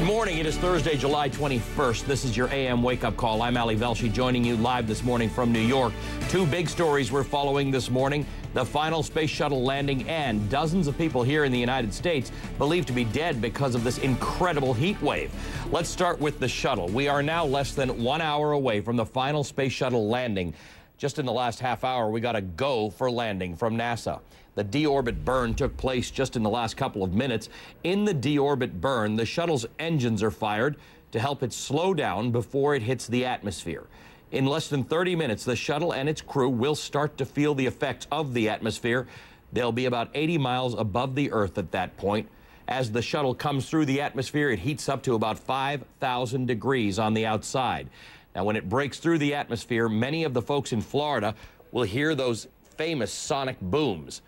Good morning. It is Thursday, July 21st. This is your AM wake up call. I'm Ali Velshi joining you live this morning from New York. Two big stories we're following this morning the final space shuttle landing and dozens of people here in the United States believed to be dead because of this incredible heat wave. Let's start with the shuttle. We are now less than one hour away from the final space shuttle landing. Just in the last half hour, we got a go for landing from NASA. The deorbit burn took place just in the last couple of minutes. In the deorbit burn, the shuttle's engines are fired to help it slow down before it hits the atmosphere. In less than 30 minutes, the shuttle and its crew will start to feel the effects of the atmosphere. They'll be about 80 miles above the Earth at that point. As the shuttle comes through the atmosphere, it heats up to about 5,000 degrees on the outside. Now, when it breaks through the atmosphere, many of the folks in Florida will hear those famous sonic booms.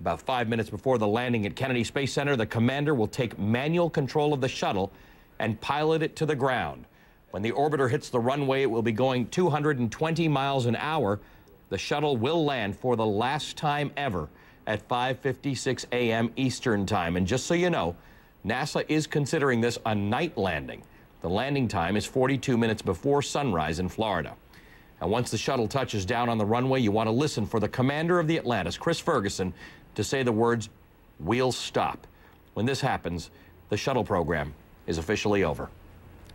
About five minutes before the landing at Kennedy Space Center, the commander will take manual control of the shuttle and pilot it to the ground. When the orbiter hits the runway, it will be going 220 miles an hour. The shuttle will land for the last time ever at 5:56 a.m. Eastern Time. And just so you know, NASA is considering this a night landing. The landing time is 42 minutes before sunrise in Florida. And once the shuttle touches down on the runway, you want to listen for the commander of the Atlantis, Chris Ferguson, to say the words, wheel stop. When this happens, the shuttle program is officially over.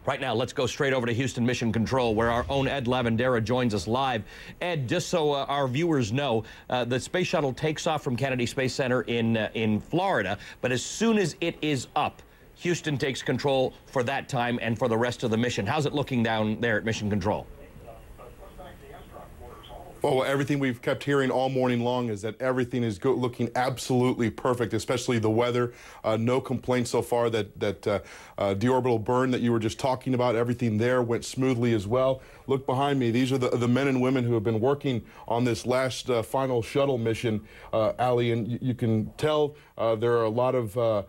Right now, let's go straight over to Houston Mission Control, where our own Ed Lavandera joins us live. Ed, just so uh, our viewers know, uh, the space shuttle takes off from Kennedy Space Center in uh, in Florida, but as soon as it is up, Houston takes control for that time and for the rest of the mission. How's it looking down there at Mission Control? Well, everything we've kept hearing all morning long is that everything is go- looking absolutely perfect, especially the weather. Uh, no complaints so far that that uh, uh, deorbital burn that you were just talking about. Everything there went smoothly as well. Look behind me. These are the, the men and women who have been working on this last uh, final shuttle mission, uh, Ali, and you, can tell uh, there are a lot of uh,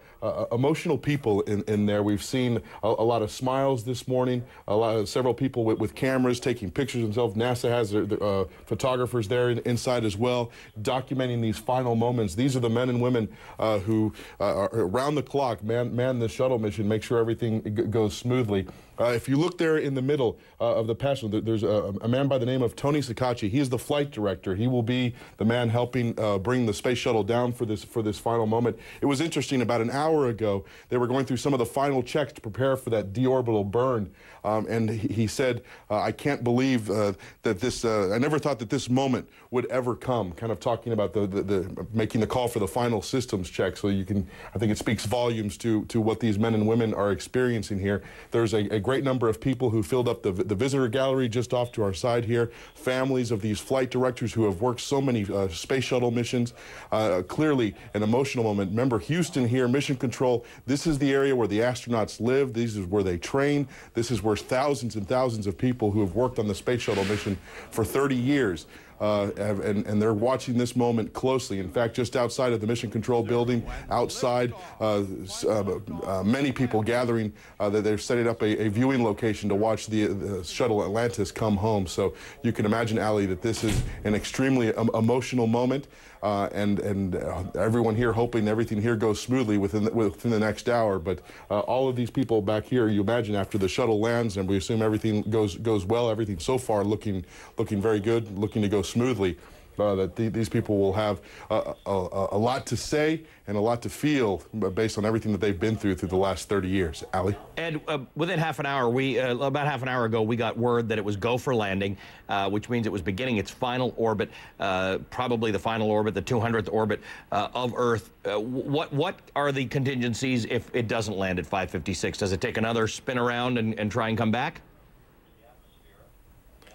emotional people in, in there. We've seen a, a, lot of smiles this morning, a lot of, several people with, with cameras taking pictures themselves. NASA has their, their photographers there inside as well, documenting these final moments. These are the men and women uh, who uh, are around the clock man, man the shuttle mission, make sure everything goes smoothly. Uh, if you look there in the middle uh, of the passage, there's a, a, man by the name of Tony Ceccacci. He is the flight director. He will be the man helping uh, bring the space shuttle down for this for this final moment. It was interesting. About an hour ago, they were going through some of the final checks to prepare for that deorbital burn, um, and he, he said, uh, "I can't believe uh, that this. Uh, I never thought that this moment would ever come." Kind of talking about the, the, the making the call for the final systems check. So you can, I think it speaks volumes to to what these men and women are experiencing here. There's a, a great number of people who filled up the, the visitor gallery just off to our side here, families of these flight directors who have worked so many uh, space shuttle missions. Uh, clearly an emotional moment. Remember, Houston here, Mission Control, this is the area where the astronauts live. This is where they train. This is where thousands and thousands of people who have worked on the space shuttle mission for 30 years uh, and, and, they're watching this moment closely. In fact, just outside of the Mission Control building, outside, uh, uh, uh many people gathering uh, that they're setting up a, a, viewing location to watch the, the, shuttle Atlantis come home. So you can imagine, Ali, that this is an extremely um, emotional moment uh, and and uh, everyone here hoping everything here goes smoothly within the, within the next hour. But uh, all of these people back here, you imagine after the shuttle lands, and we assume everything goes goes well. Everything so far looking looking very good, looking to go smoothly uh, that the, these people will have a, a, a, lot to say and a lot to feel based on everything that they've been through through the last 30 years. Ali? Ed, uh, within half an hour, we uh, about half an hour ago, we got word that it was go for landing, uh, which means it was beginning its final orbit, uh, probably the final orbit, the 200th orbit uh, of Earth. what what are the contingencies if it doesn't land at 556? Does it take another spin around and, and try and come back?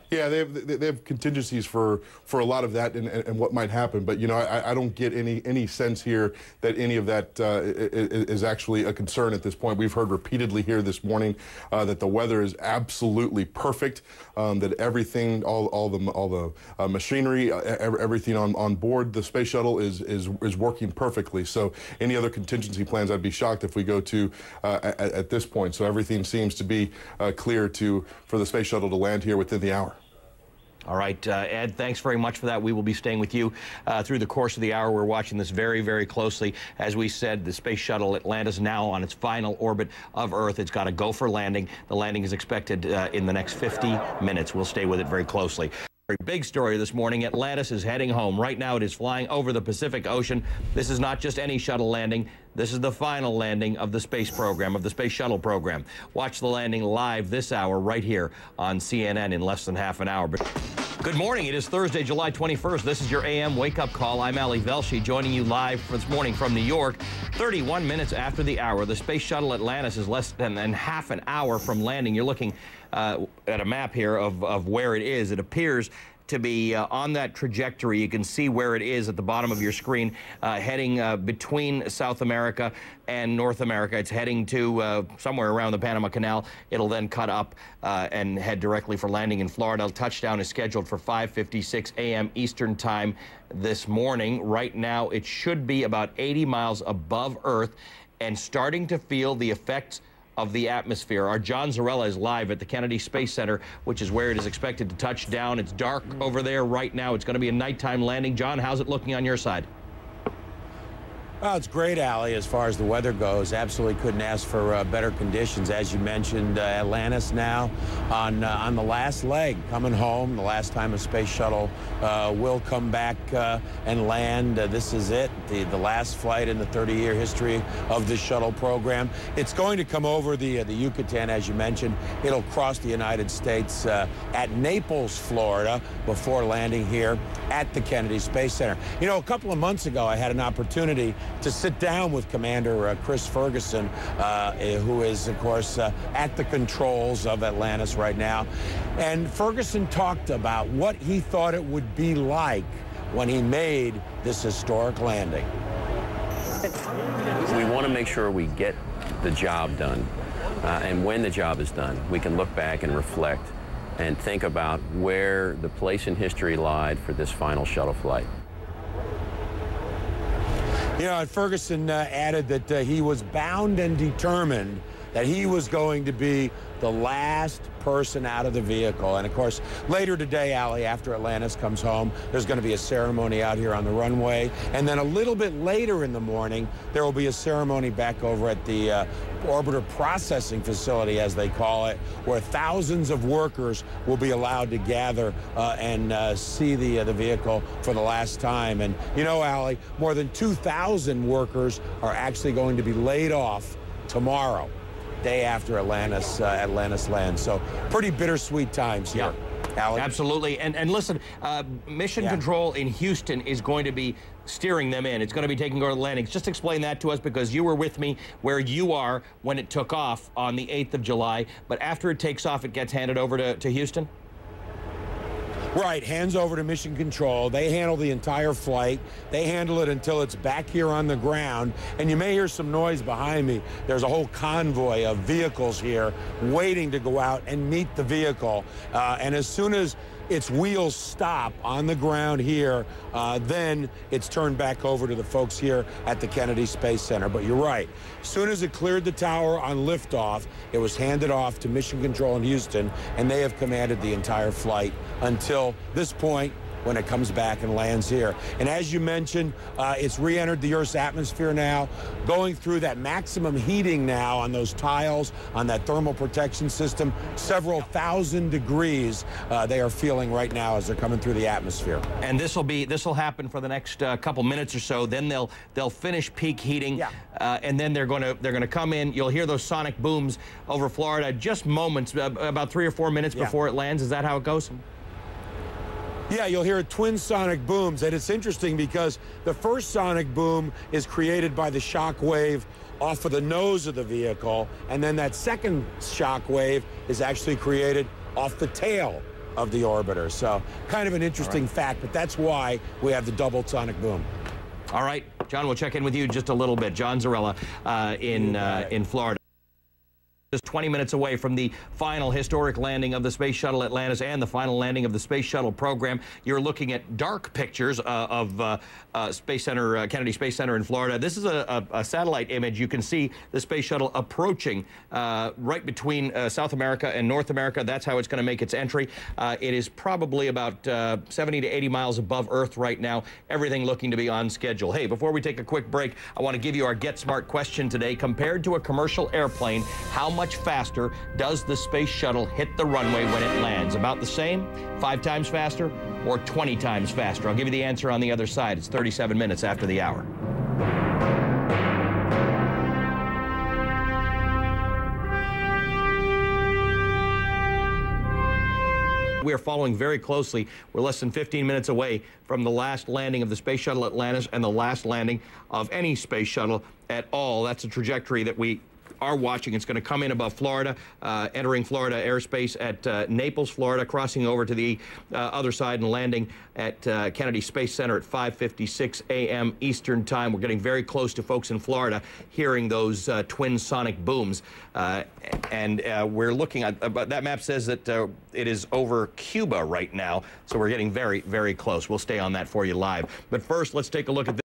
Yeah, they have they have contingencies for for a lot of that and, and what might happen. But you know, I, I don't get any any sense here that any of that uh, is actually a concern at this point. We've heard repeatedly here this morning uh, that the weather is absolutely perfect, um, that everything, all all the all the uh, machinery, uh, everything on on board the space shuttle is is is working perfectly. So any other contingency plans, I'd be shocked if we go to uh, at, at, this point. So everything seems to be uh, clear to for the space shuttle to land here within the hour. All right, uh, Ed, thanks very much for that. We will be staying with you uh, through the course of the hour. We're watching this very, very closely. As we said, the Space Shuttle Atlantis now on its final orbit of Earth. It's got to go for landing. The landing is expected uh, in the next 50 minutes. We'll stay with it very closely. Big story this morning. Atlantis is heading home. Right now, it is flying over the Pacific Ocean. This is not just any shuttle landing. This is the final landing of the space program, of the space shuttle program. Watch the landing live this hour right here on CNN in less than half an hour. Good morning. It is Thursday, July 21st. This is your AM wake up call. I'm Ali Velshi joining you live this morning from New York. 31 minutes after the hour, the space shuttle Atlantis is less than, than half an hour from landing. You're looking uh, at a map here of, of where it is. It appears to be uh, on that trajectory. You can see where it is at the bottom of your screen, uh, heading uh, between South America and North America. It's heading to uh, somewhere around the Panama Canal. It'll then cut up uh, and head directly for landing in Florida. Touchdown is scheduled for 5:56 a.m. Eastern Time this morning. Right now, it should be about 80 miles above Earth and starting to feel the effects of the atmosphere. Our John Zarrella is live at the Kennedy Space Center, which is where it is expected to touch down. It's dark over there right now. It's going to be a nighttime landing. John, how's it looking on your side? Well, it's great, Ali, as far as the weather goes. Absolutely couldn't ask for uh, better conditions. As you mentioned, uh, Atlantis now on uh, on the last leg, coming home. The last time a space shuttle uh, will come back uh, and land. Uh, this is it, the, the last flight in the 30-year history of the shuttle program. It's going to come over the, the Yucatan, as you mentioned. It'll cross the United States at Naples, Florida, before landing here at the Kennedy Space Center. You know, a couple of months ago, I had an opportunity to sit down with Commander uh, Chris Ferguson, uh, eh, who is, of course, uh, at the controls of Atlantis right now. And Ferguson talked about what he thought it would be like when he made this historic landing. We want to make sure we get the job done. Uh, and when the job is done, we can look back and reflect and think about where the place in history lied for this final shuttle flight. You know, Ferguson uh, added that uh, he was bound and determined that he was going to be the last person out of the vehicle. And of course, later today, Ali, after Atlantis comes home, there's going to be a ceremony out here on the runway. And then a little bit later in the morning, there will be a ceremony back over at the uh, orbiter processing facility, as they call it, where thousands of workers will be allowed to gather uh, and uh, see the, uh, the vehicle for the last time. And you know, Ali, more than 2,000 workers are actually going to be laid off tomorrow day after Atlantis, uh, Atlantis lands. So pretty bittersweet times here. Yeah. Absolutely. And, and listen, uh, Mission yeah. Control in Houston is going to be steering them in. It's going to be taking over the landings. Just explain that to us because you were with me where you are when it took off on the 8th of July. But after it takes off, it gets handed over to, to Houston? Right, hands over to Mission Control. They handle the entire flight. They handle it until it's back here on the ground. And you may hear some noise behind me. There's a whole convoy of vehicles here waiting to go out and meet the vehicle. Uh, and as soon as its wheels stop on the ground here, uh, then it's turned back over to the folks here at the Kennedy Space Center. But you're right. As soon as it cleared the tower on liftoff, it was handed off to Mission Control in Houston, and they have commanded the entire flight until this point when it comes back and lands here. And as you mentioned, uh, it's re-entered the Earth's atmosphere now, going through that maximum heating now on those tiles, on that thermal protection system, several thousand degrees uh, they are feeling right now as they're coming through the atmosphere. And this will be this will happen for the next uh, couple minutes or so. Then they'll they'll finish peak heating, yeah. Uh, and then they're going to they're going to come in. You'll hear those sonic booms over Florida just moments, uh, about three or four minutes yeah. before it lands. Is that how it goes? Yeah, you'll hear twin sonic booms, and it's interesting because the first sonic boom is created by the shock wave off of the nose of the vehicle, and then that second shock wave is actually created off the tail of the orbiter. So kind of an interesting right. fact, but that's why we have the double sonic boom. All right, John, we'll check in with you just a little bit. John Zarrella uh, in uh, in Florida. Just 20 minutes away from the final historic landing of the Space Shuttle Atlantis and the final landing of the Space Shuttle program. You're looking at dark pictures uh, of uh, uh, Space Center, uh, Kennedy Space Center in Florida. This is a, a, a, satellite image. You can see the Space Shuttle approaching uh, right between uh, South America and North America. That's how it's going to make its entry. it is probably about 70 to 80 miles above Earth right now. Everything looking to be on schedule. Hey, before we take a quick break, I want to give you our Get Smart question today. Compared to a commercial airplane, how much faster does the space shuttle hit the runway when it lands? About the same? Five times faster? Or 20 times faster? I'll give you the answer on the other side. It's 37 minutes after the hour. we are following very closely. We're less than 15 minutes away from the last landing of the Space Shuttle Atlantis and the last landing of any space shuttle at all. That's a trajectory that we are watching. It's going to come in above Florida, uh, entering Florida airspace at uh, Naples, Florida, crossing over to the uh, other side and landing at uh, Kennedy Space Center at 5:56 a.m. Eastern Time. We're getting very close to folks in Florida hearing those uh, twin sonic booms, and we're looking at. That map says that it is over Cuba right now, so we're getting very, very close. We'll stay on that for you live. But first, let's take a look at. This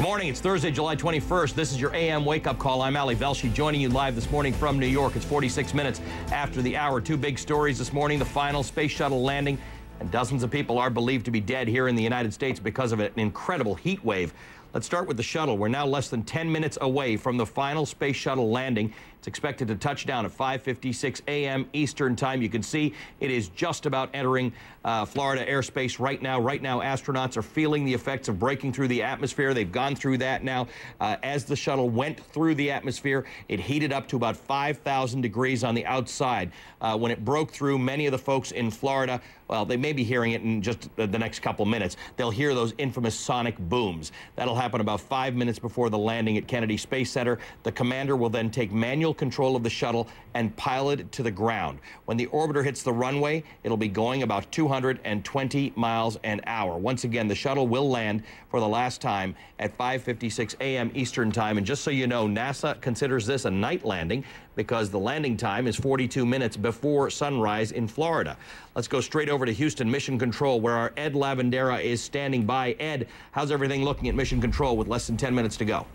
morning. It's Thursday, July 21st. This is your AM wake up call. I'm Ali Velshi joining you live this morning from New York. It's 46 minutes after the hour. Two big stories this morning the final space shuttle landing, and dozens of people are believed to be dead here in the United States because of an incredible heat wave. Let's start with the shuttle. We're now less than 10 minutes away from the final space shuttle landing. It's expected to touch down at 5:56 a.m. Eastern Time. You can see it is just about entering uh, Florida airspace right now. Right now, astronauts are feeling the effects of breaking through the atmosphere. They've gone through that now. Uh, as the shuttle went through the atmosphere, it heated up to about 5,000 degrees on the outside. Uh, when it broke through, many of the folks in Florida, well, they may be hearing it in just the next couple minutes. They'll hear those infamous sonic booms. That'll happen about five minutes before the landing at Kennedy Space Center. The commander will then take manual control of the shuttle and pilot it to the ground. When the orbiter hits the runway, it'll be going about 220 miles an hour. Once again, the shuttle will land for the last time at 5:56 a.m. Eastern Time. And just so you know, NASA considers this a night landing because the landing time is 42 minutes before sunrise in Florida. Let's go straight over to Houston Mission Control, where our Ed Lavandera is standing by. Ed, how's everything looking at Mission Control with less than 10 minutes to go?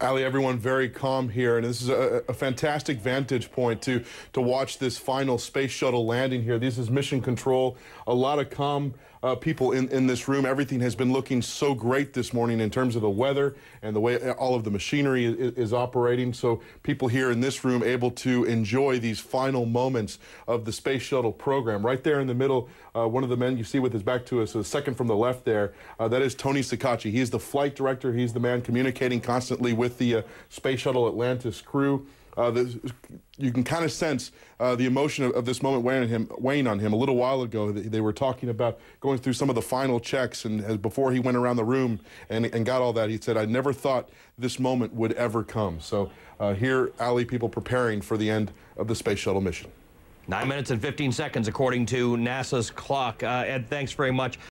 Ali, everyone very calm here, and this is a, a, fantastic vantage point to to watch this final space shuttle landing here. This is mission control. A lot of calm uh, people in, in this room. Everything has been looking so great this morning in terms of the weather and the way all of the machinery is, is operating. So people here in this room able to enjoy these final moments of the space shuttle program. Right there in the middle, uh, one of the men you see with his back to us, the second from the left there, uh, that is Tony Ceccacci. He's the flight director. He's the man communicating constantly with the uh, Space Shuttle Atlantis crew. Uh, you can kind of sense uh, the emotion of, of, this moment weighing him. Weighing on him. A little while ago, they, they, were talking about going through some of the final checks, and as, before he went around the room and, and got all that, he said, "I never thought this moment would ever come." So uh, here, Ali, people preparing for the end of the space shuttle mission. Nine minutes and 15 seconds, according to NASA's clock. Uh, Ed, thanks very much.